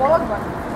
Бог